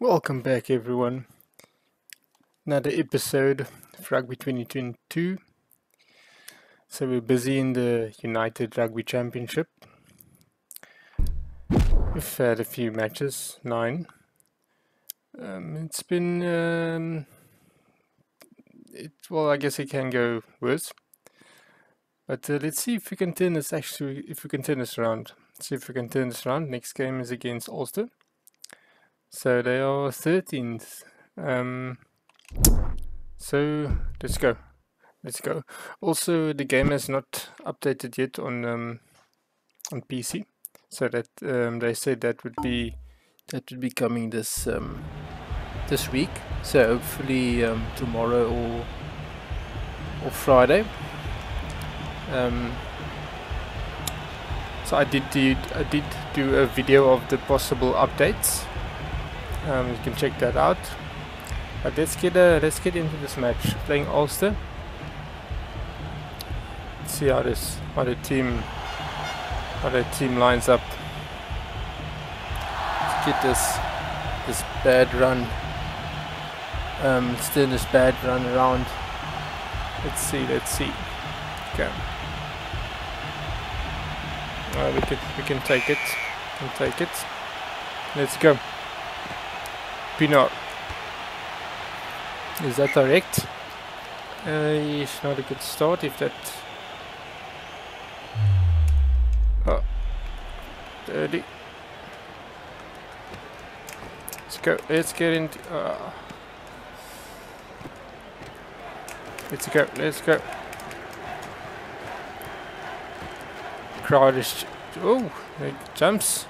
Welcome back everyone. Another episode of Rugby 2022. So we're busy in the United Rugby Championship. We've had a few matches, nine. Um, it's been, um, it, well I guess it can go worse. But uh, let's see if we can turn this actually, if we can turn this around. see if we can turn this around. Next game is against Ulster. So they are 13th. Um, so let's go. Let's go. Also, the game is not updated yet on um, on PC. So that um, they said that would be that would be coming this um, this week. So hopefully um, tomorrow or or Friday. Um, so I did do I did do a video of the possible updates um, you can check that out. But let's get uh, let's get into this match. Playing Ulster. Let's see how this how the team how the team lines up. Let's get this this bad run. Um, still this bad run around. Let's see. Let's see. Okay. Uh, we can we can take it. We can take it. Let's go. Pinot. Is that direct? Uh, it's not a good start if that... Oh. Dirty. Let's go, let's get into... Uh. Let's go, let's go. Crowd is... Oh, it jumps.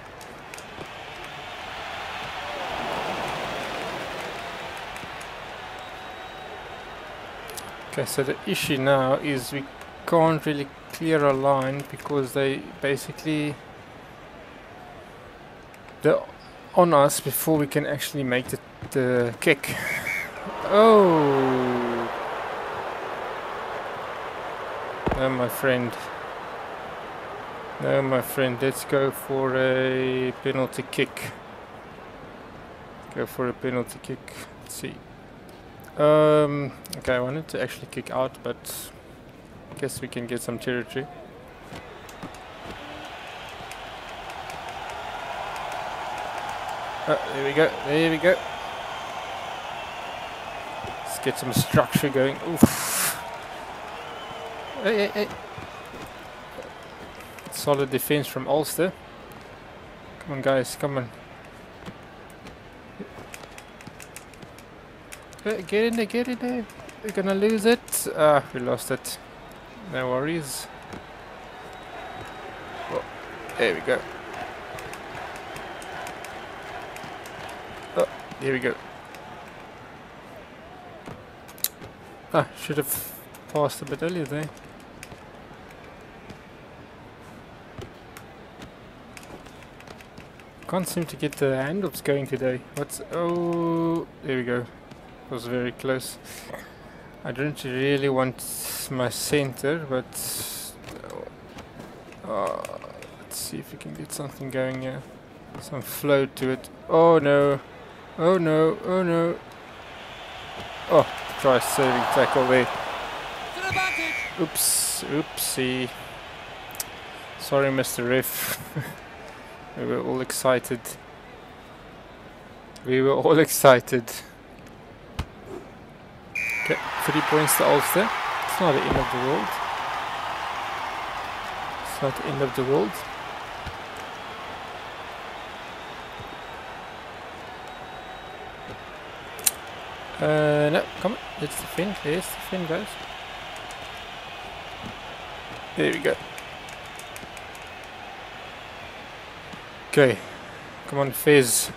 Okay, so the issue now is we can't really clear a line because they basically they're on us before we can actually make the, the kick. Oh! No, my friend. No, my friend. Let's go for a penalty kick. Go for a penalty kick. Let's see. Um, okay, I wanted to actually kick out, but I guess we can get some territory. Oh, there we go, there we go. Let's get some structure going. Oof. Hey, hey, hey. Solid defense from Ulster. Come on, guys, come on. Get in there, get in there. We're gonna lose it. Ah, we lost it. No worries. Oh, there we go. Oh, here we go. Ah, should have passed a bit earlier there. Can't seem to get the handoffs going today. What's... Oh, there we go was very close. I don't really want my center, but uh, let's see if we can get something going here. Some flow to it. Oh no! Oh no! Oh no! Oh, try saving tackle there. Oops! Oopsie! Sorry, Mr. Riff. we were all excited. We were all excited. Okay, three points to Ulster. It's not the end of the world. It's not the end of the world. Uh, no, come on, it's the fin, it's the fin guys. There we go. Okay, come on Fizz.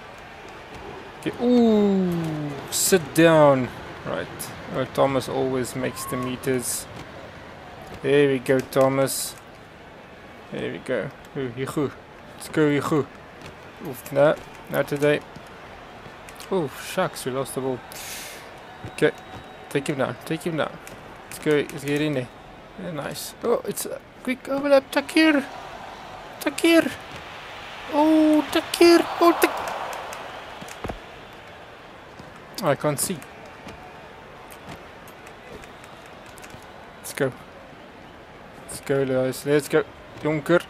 Okay. Ooh, sit down. Right. Oh, Thomas always makes the meters. There we go, Thomas. There we go. Ooh, Yichu. Let's go, Yichu. Oof, no, not today. Oh, shucks, we lost the ball. Okay, take him down, take him down. Let's go, let's get in there. Yeah, nice. Oh, it's a quick overlap. Thaakir! Thaakir! Oh, Thaakir! Oh, Thaakir! I can't see. Go. Let's go, guys. Let's go. Jonker.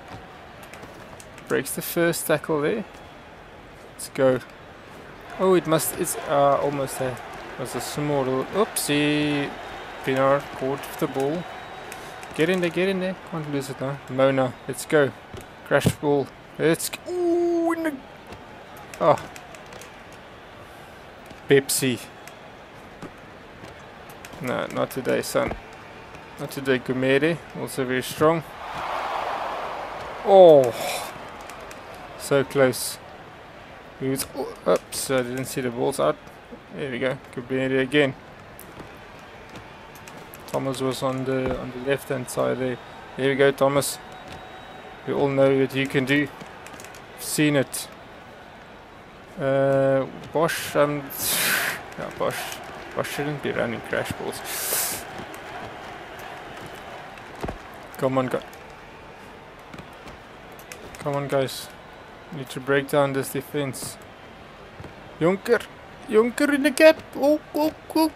Breaks the first tackle there. Let's go. Oh, it must. It's uh, almost there. Was a small. Oopsie. Pinar caught the ball. Get in there, get in there. Can't lose it now. Mona, let's go. Crash ball. Let's go. Ooh, in the... Oh. Phepsi. No, not today, son. Not today, Gumede. Also very strong. Oh. So close. He was... Oops, I didn't see the balls out. There we go. Gumede again. Thomas was on the on the left hand side there. There we go, Thomas. We all know what you can do. seen it. Uh, Bosch, um, yeah, Bosch, Bosch shouldn't be running crash balls. Come on, guys. Come on, guys. Need to break down this defense. Jonker, Jonker in the gap. Oh, oh, oh.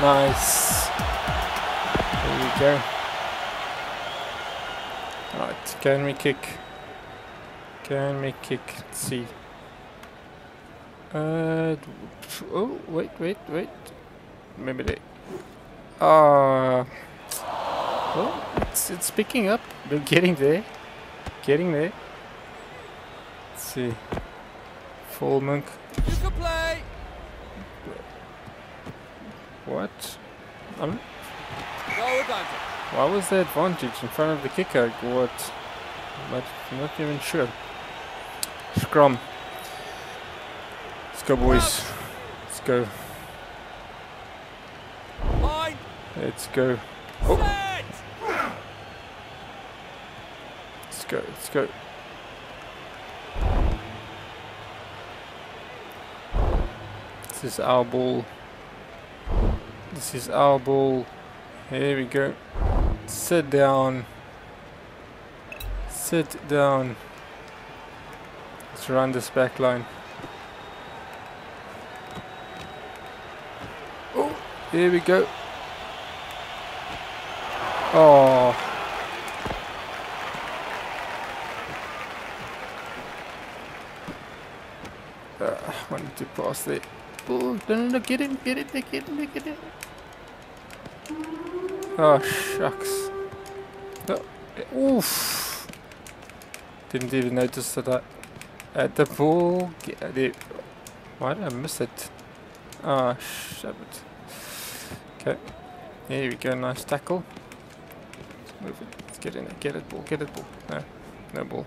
Nice. There we go. Right, can we kick? Can we kick? Let's see. Uh, oh, wait, wait, wait. Maybe they... Uh, oh, it's, it's picking up. We're getting there. Getting there. Let's see. Full monk. You can play! What? Um, No advantage. why was the advantage in front of the kicker? What? But I'm not even sure. Scrum. Let's go, boys. Let's go. Line. Let's go. Oh, let's go. Let's go. This is our ball. This is our ball. Here we go. Sit down. Sit down. Let's run this back line. Oh, here we go. Oh. Uh, wanted to pass there. Oh, no, no, no, get in, get in, get in, get in. Oh, shucks. No. Oof. Didn't even notice that I had the ball. Get it. Why did I miss it? Oh, shove it. Okay. Here we go, nice tackle. Move it. Let's get in there. Get it, ball. Get it, ball. No, no ball.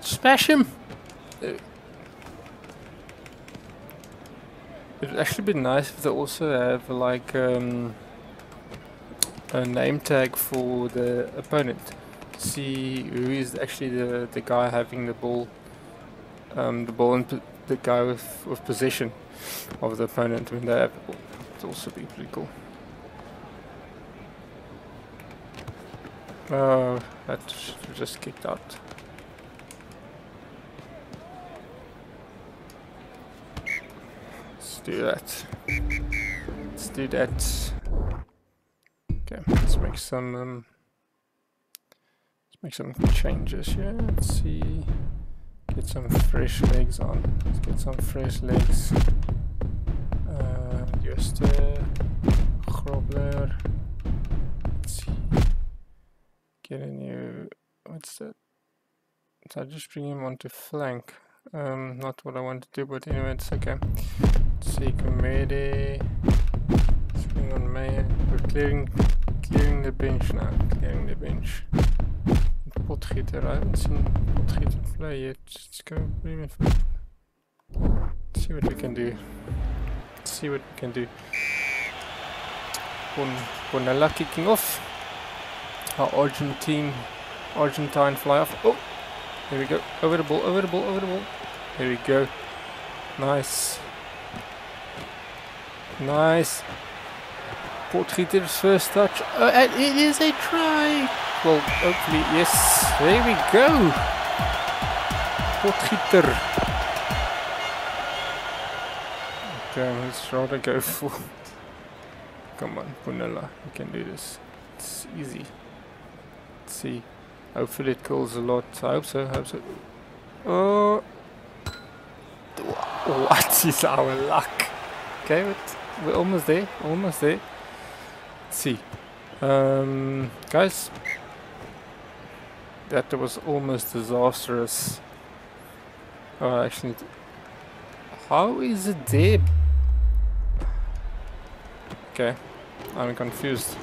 Smash him! It would actually be nice if they also have like um, a name tag for the opponent. See who is actually the, the guy having the ball, um, the ball and the guy with, with possession of the opponent when they have the ball. It'd also be pretty cool. Oh, that just kicked out. Let's do that. Let's do that. Okay, let's make some um, let's make some changes here. Let's see. Get some fresh legs on. Let's get some fresh legs. Uh, just uh, Grobler. Let's see. Get a new. What's that? So I just bring him onto flank. Um, not what I want to do, but anyway, it's okay. Let's see, committee. Swing on Meyer. We're clearing, clearing the bench now. Clearing the bench. Potgieter, I haven't seen Potgieter play yet. Let's go bring him in. See what we can do. See what we can do. Bon Bonella kicking off. Our Argentine, Argentine fly off. Oh, there we go. Over the ball, over the ball, over the ball. There we go. Nice. Nice. Potgieter's first touch. Uh, and it is a try. Well, hopefully, yes. There we go. Potgieter. Okay, let's rather go for. Come on, Punella, you can do this. It's easy. See. Hopefully it kills a lot. I hope so, I hope so. Oh! What is our luck? Okay, but we're almost there, almost there. Let's see. Um, guys, that was almost disastrous. Oh, actually, how is it there? Okay, I'm confused.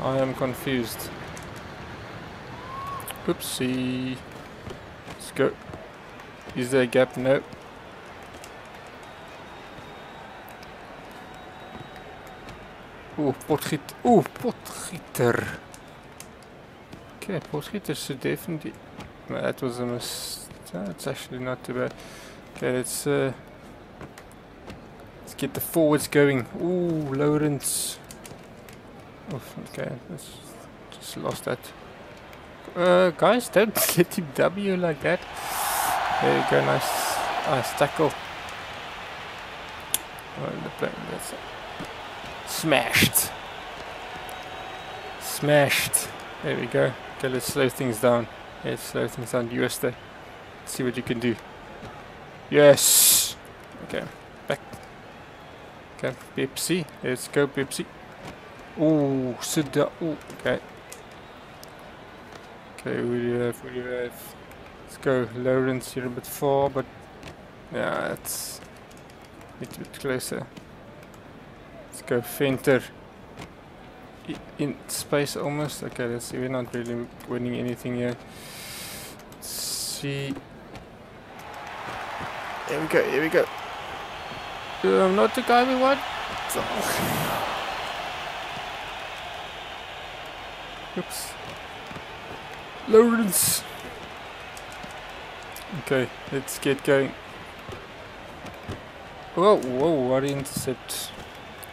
I am confused. Oopsie. Let's go. Is there a gap? No. Oeh, potgiet. Oeh, potgieter. Okay, potgieter should definitely... No, that was a mistake. It's actually not too bad. Okay, let's... Uh, let's get the forwards going. Ooh, Lawrence. Oh, okay, let's just lost that. Uh, guys, don't let him W like that. There you go, nice, nice tackle. Oh. Smashed. Smashed. There we go. Okay, let's slow things down. Let's slow things down. US there. See what you can do. Yes. Okay, back. Okay, Phepsi. Let's go, Phepsi. Ooh, sit down. Ooh, okay. Okay, do have? Do have? Let's go, Lawrence. You're a bit far, but yeah, it's a little bit closer. Let's go, Venter. I in space almost. Okay, let's see. We're not really winning anything here. Let's see. Here we go. Here we go. I'm um, not the guy we want. Oops. Lawrence. Okay, let's get going. Whoa, whoa, what intercept.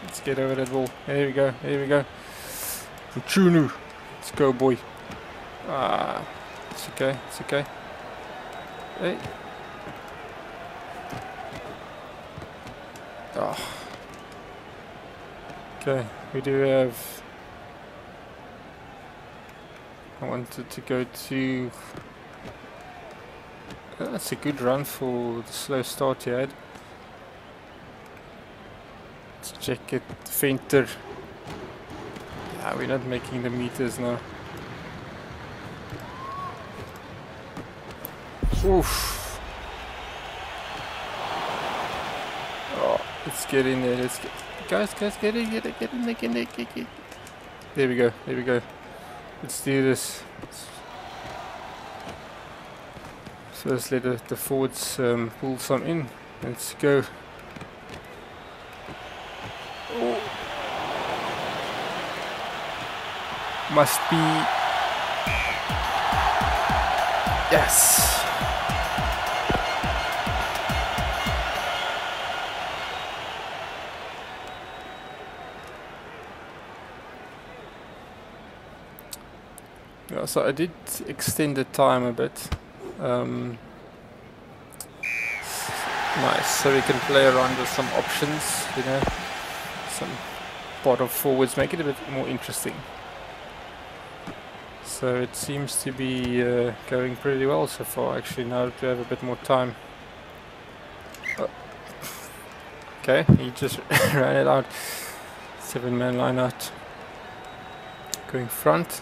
Let's get over that wall. Here we go, here we go. Chunu. Let's go, boy. Ah, it's okay, it's okay. Hey. Oh. Okay, we do have I wanted to go to... Uh, that's a good run for the slow start you had. Let's check it. Venter. Yeah, we're not making the meters now. Oof. Oh, let's get in there. Let's get... Guys, guys, get in, get in, get in, get in, get in. There we go, there we go. Let's do this. So let's let the, the forwards um, pull some in. Let's go. Oh. Must be. Yes. Yeah, so I did extend the time a bit. Um, nice, so we can play around with some options, you know, some bottom forwards, make it a bit more interesting. So it seems to be uh, going pretty well so far, actually, now that we have a bit more time. Oh. Okay, he just ran it out. Seven man line out. Going front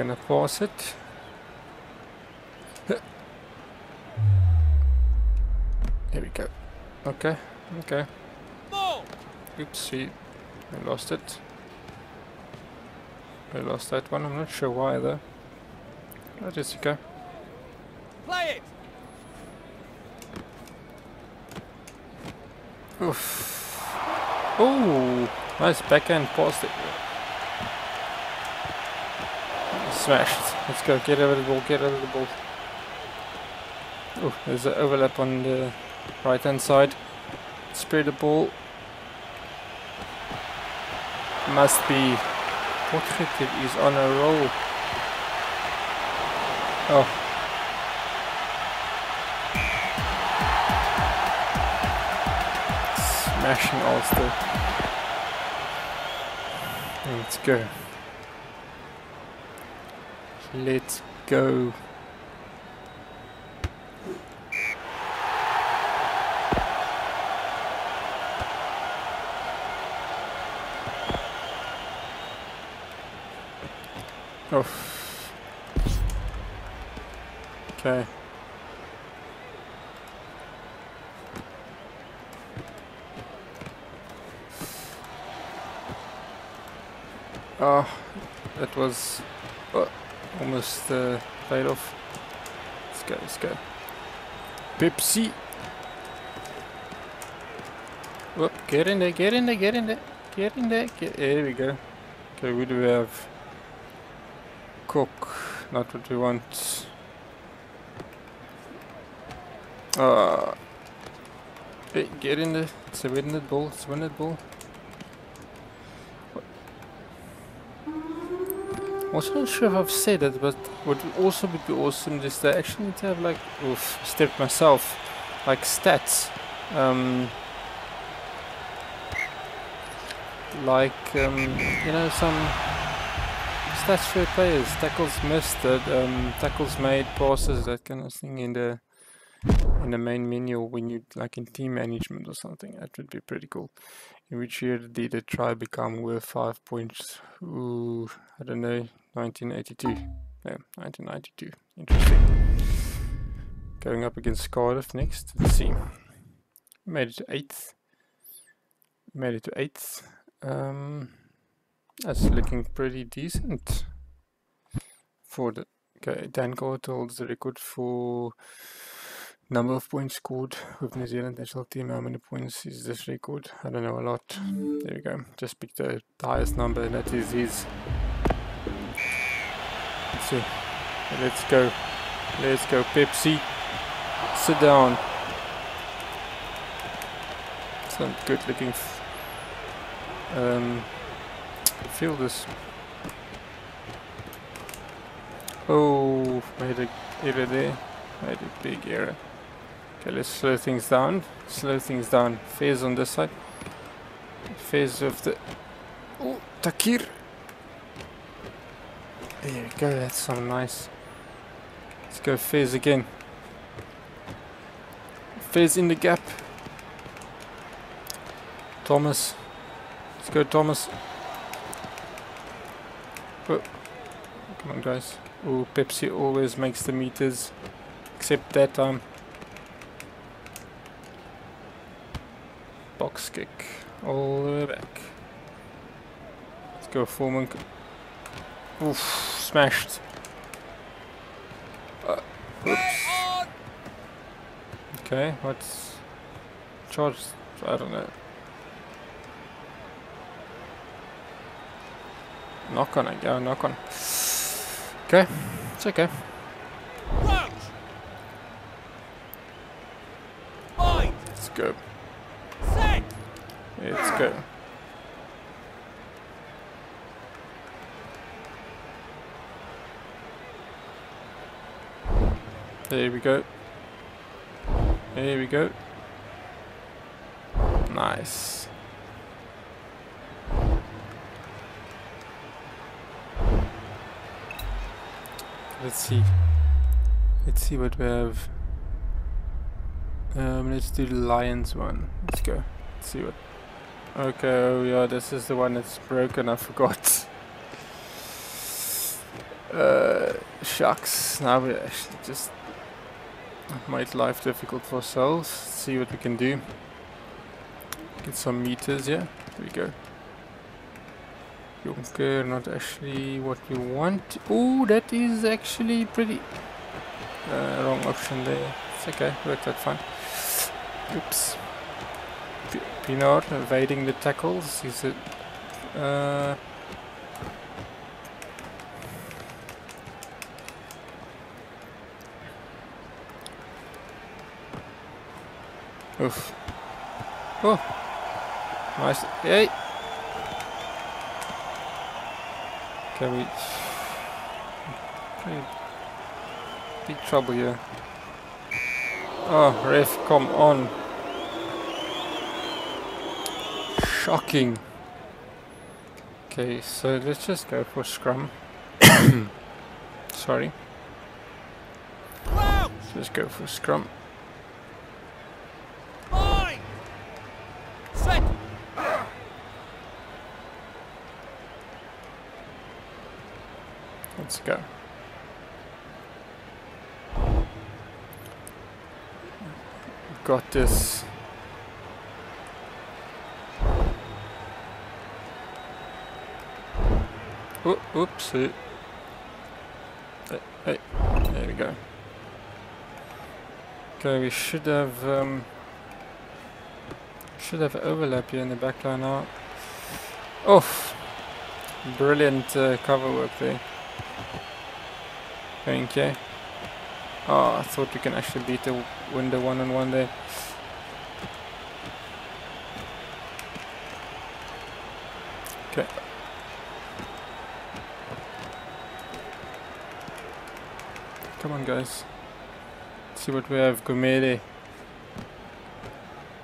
gonna pause it. Here we go. Okay, okay. Oopsie, I lost it. I lost that one, I'm not sure why though. That is okay. Play it! Oof. Oh, nice backhand pass it. Smashed. Let's go. Get over the ball. Get over the ball. Oh, there's an overlap on the right hand side. Spray the ball. Must be. Potgieter is on a roll. Oh. Smashing Ulster. Let's go. Let's go. Oh. Okay. Oh, that was almost uh, played off. Let's go, let's go. Phepsi. Whoop, get in there, get in there, get in there, get in there. Get, there we go. Okay, who do we have? Cook, not what we want. Uh, hey, get in there. It's a win ball, it's a win ball. Also not sure if I've said it, but what would also be awesome is that I actually need to have like, oof, step myself, like stats. Um, like, um, you know, some stats for players, tackles missed, uh, um, tackles made, passes, that kind of thing in the in the main menu when you like in team management or something. That would be pretty cool. In which year did the try become worth five points? Ooh, I don't know. 1982. Yeah, 1992. Interesting. Going up against Cardiff next. Let's see. Made it to eighth. Made it to eighth. Um, that's looking pretty decent. For the okay, Dan Gort holds the record for number of points scored with New Zealand national team. How many points is this record? I don't know a lot. There we go. Just picked the, the highest number, and that is his. Let's. Let's go. Let's go. Phepsi. Sit down. Some good looking um, fielders. Oh, made a error there. Made a big error. Okay, let's slow things down. Slow things down. Phase on this side. Phase of the... Oh, Thaakir! There we go, that's so nice. Let's go Fizz again. Fizz in the gap. Thomas. Let's go Thomas. Oh. Come on guys. Oh, Phepsi always makes the meters. Except that time. Box kick. All the way back. Let's go Foreman. Oof, smashed. Uh, oops. Okay, what's charge? I don't know. Knock on it, go knock on. Okay, it's okay. Crouch! Bind! Let's go. Set! Let's go. There we go. There we go. Nice. Let's see. Let's see what we have. Um, let's do the lions one. Let's go. Let's see what. Okay, oh yeah, this is the one that's broken. I forgot. Uh, shucks. Now we just made life difficult for ourselves. See what we can do. Get some meters, yeah. There we go. Jonker, not actually what we want. Oh, that is actually pretty... Uh, wrong option there. It's okay, worked out fine. Oops. P Pinar evading the tackles. Is it... Uh, Oof. Oh. Nice. Hey. Can we... Okay. Big trouble here. Oh, ref, come on. Shocking. Okay, so let's just go for scrum. Sorry, just go for scrum. Let's go. Got this. Oop, oops. Hey, hey, there we go. Okay, we should have um, should have overlap here in the back line now. Oh, brilliant uh, cover work there. You. Oh, I thought we can actually beat the window one on one there. Okay. Come on, guys. Let's see what we have. Gumede.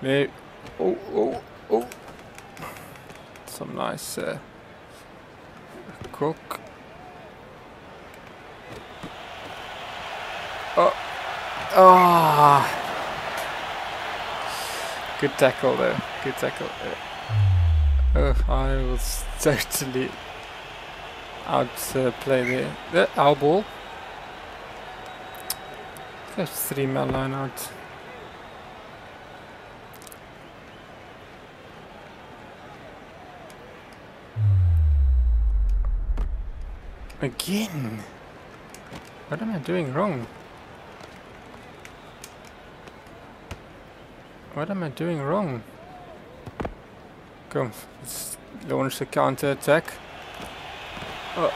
There. Oh, oh, oh. Some nice uh, cook. Uh, oh. Ah. Good tackle there. Good tackle. Oh, I was totally outplay there. The our ball. There's three man line out. Again. What am I doing wrong? What am I doing wrong? Come, let's launch the counter attack. Oh.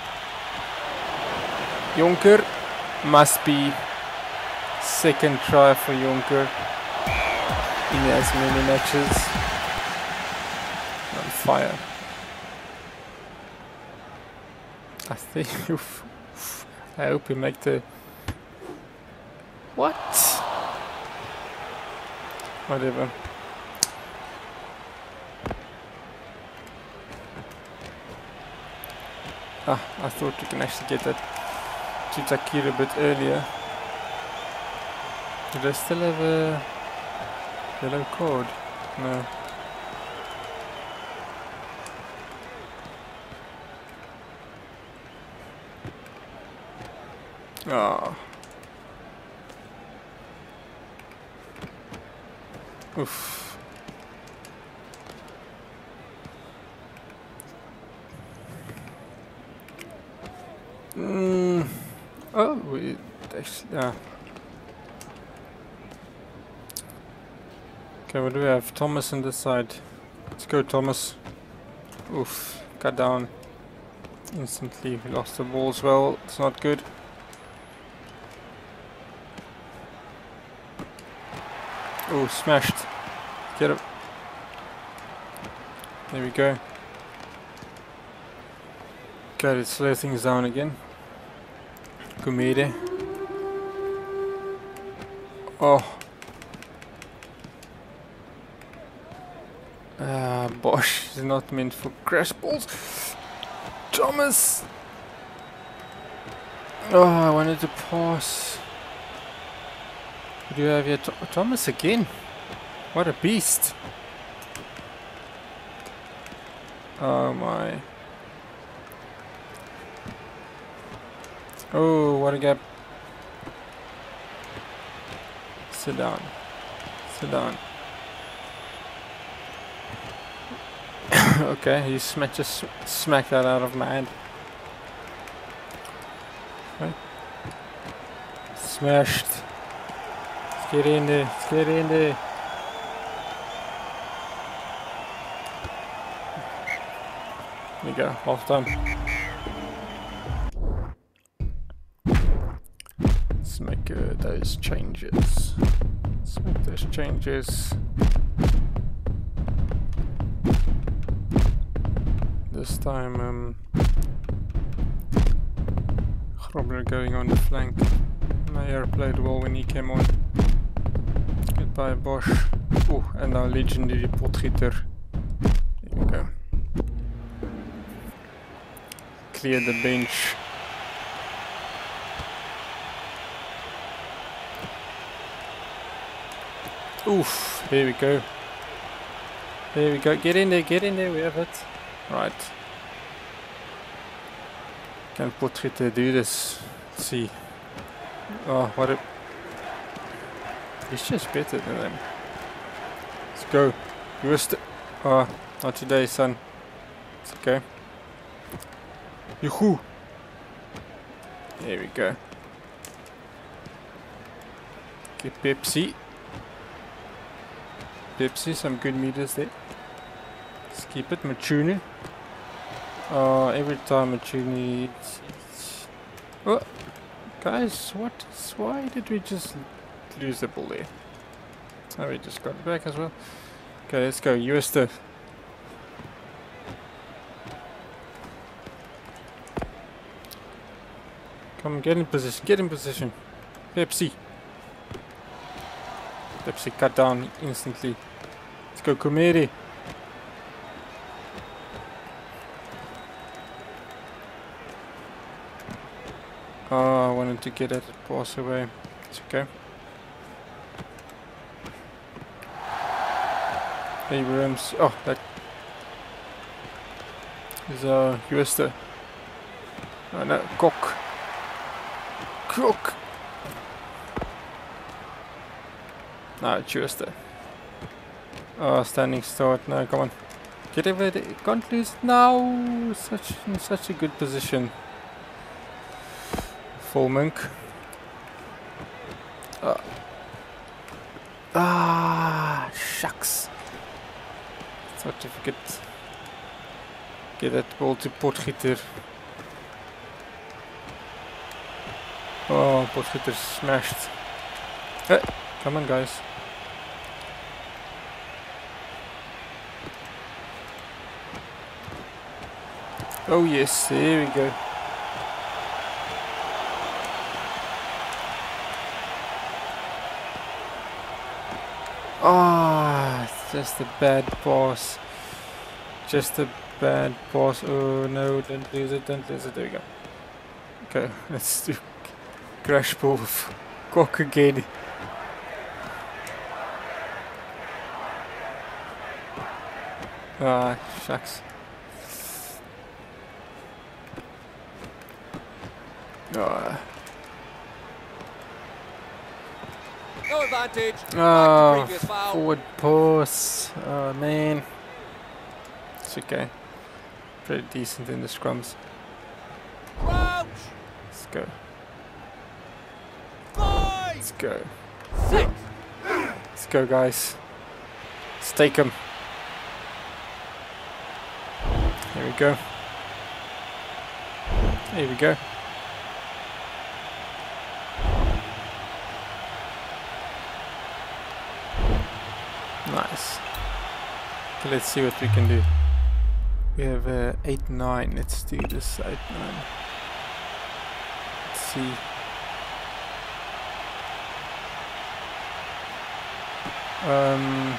Jonker must be second try for Jonker in as many matches. On fire. I think. I hope we make the. What? Whatever. Ah, I thought you can actually get that to Thaakir a bit earlier. Do they still have a yellow card? No. Ah. Oof. Mm. Oh, we actually, yeah. Okay, what do we have? Thomas on this side. Let's go, Thomas. Oof, cut down. Instantly we lost the ball as well. It's not good. Oh, smashed. Get up. There we go. Got it, slow things down again. Gumede. Oh. Ah, Bosch is not meant for crash balls. Thomas! Oh, I wanted to pass. What do you have here? Th Thomas again? What a beast. Oh my. Oh, what a gap. Sit down. Sit down. okay, he sma just smacked that out of my hand. Okay. Smashed. Let's get in there. Let's get in there. You go. Half time. Let's make uh, those changes. Let's make those changes. This time, um, Grobler going on the flank. Meyer played well when he came on. Goodbye Bosch. Oh, and our legendary Potgieter There we go. Clear the bench. Oof, here we go. There we go. Get in there, get in there, we have it. Right. Can Potgieter do this? Let's see. Oh, what a... He's just better than them. Let's go. Rooster. Oh, not today, son. It's okay. Yoo-hoo! There we go. Get Phepsi. Phepsi, some good meters there. Let's keep it. Mchunu. Oh, every time Mchunu... Oh, guys, what is... Why did we just lose the ball there? Oh, we just got it back as well. Okay, let's go. Ulster. Come get in position. Get in position. Phepsi. Phepsi cut down instantly. Let's go, Gumede. Oh, I wanted to get it pass away. It's okay. Abrahams. Oh, that is uh, Ulster. Oh no, Kok. Kok. No, Ulster. Oh, standing start. No, come on. Get over there. Can't lose now. Such in such a good position. Full monk. Uh. Ah, shucks. If we could get that ball to Potgieter. Oh, both hitters smashed. Hey, come on, guys. Oh yes, here we go. Ah, it's just a bad pass. Just a bad pass. Oh no, don't lose it, don't lose it. There we go. Okay, let's do crash ball of Kok again. Ah, shucks. Ah. No advantage. Oh, forward pass. Oh man. It's okay. Pretty decent in the scrums. Let's go. Let's go. Let's go, guys. Let's take him. Here we go. Here we go. Nice. Okay, let's see what we can do. We have uh, 8 9. Let's do this 8 9. Let's see. Um,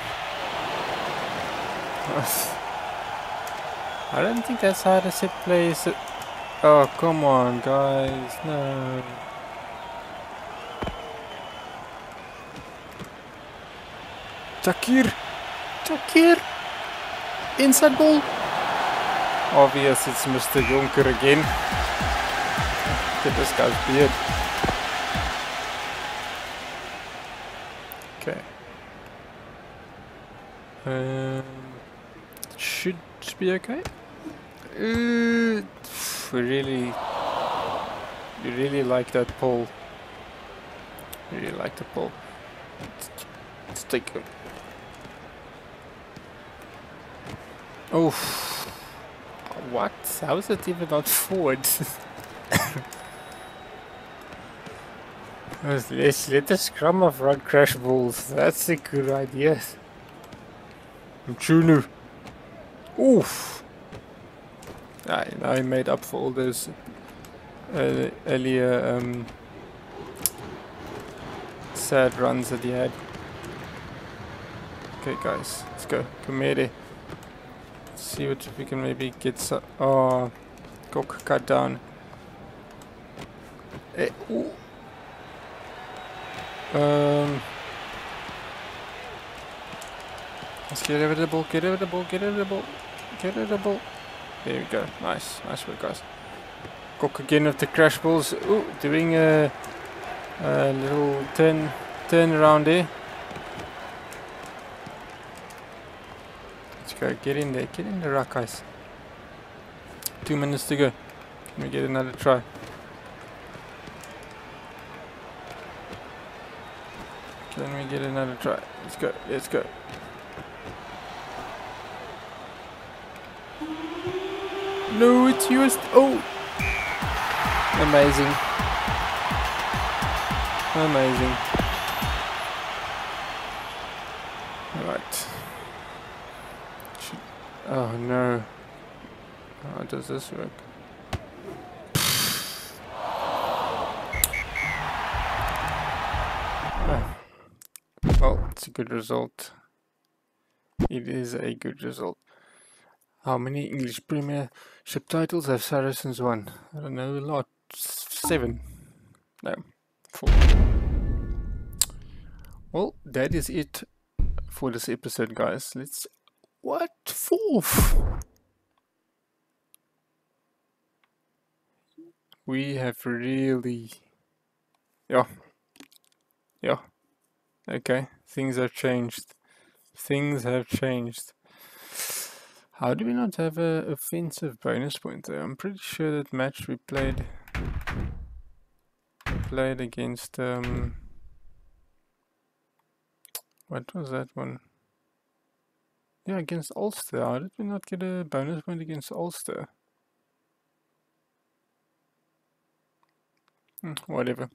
I don't think that's how the set plays. Oh, come on, guys. No. Shakir! Shakir! Inside ball! Obvious, it's Mr. Jonker again. Look this guy's beard. Okay. Um, should be okay. Uh, really, really like that pole. Really like the pole. Let's, take him. Oh, what? How is it even not forward? Let's let's the scrum of run crash balls. That's a good idea. Chunu. Oof. I, I made up for all those uh, earlier um, sad runs that he had. Okay, guys, let's go. Comedy. see what we can maybe get some. Oh, Gok cut down. Eh, ooh. Um. Let's get rid of the ball, get rid of the ball, get rid of the ball, get. There we go. Nice, nice work, guys. Kok again with the crash balls. Ooh, doing a, a little turn, turn around there. Let's go, get in there, get in the rock, guys. Two minutes to go. Can we get another try? Can we get another try? Let's go, let's go. No, it's used. Oh! Amazing. Amazing. Right. Oh no. How does this work? Ah. Well, it's a good result. It is a good result. How many English Premiership titles have Saracens won? I don't know, a lot. Seven. No, four. Well, that is it for this episode, guys. Let's. What? Fourth? We have really. Yeah. Yeah. Okay. Things have changed. Things have changed. How do we not have a offensive bonus point though? I'm pretty sure that match we played we played against um what was that one? Yeah, against Ulster. How did we not get a bonus point against Ulster? Hmm, whatever.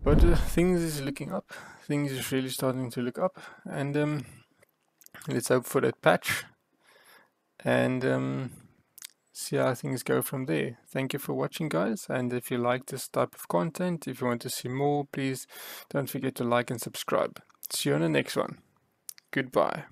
But uh, things is looking up. Things is really starting to look up, and um, let's hope for that patch, and um, see how things go from there. Thank you for watching, guys. And if you like this type of content, if you want to see more, please don't forget to like and subscribe. See you on the next one. Goodbye.